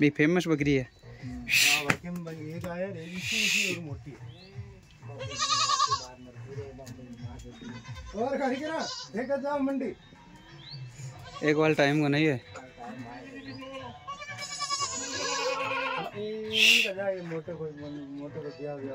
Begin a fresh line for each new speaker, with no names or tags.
भाई फ़ेमस बकरी है।
और खड़ी करा एक जा मंडी।
एक बार टाइम को नहीं है
मोटे मोटे को दिया गया।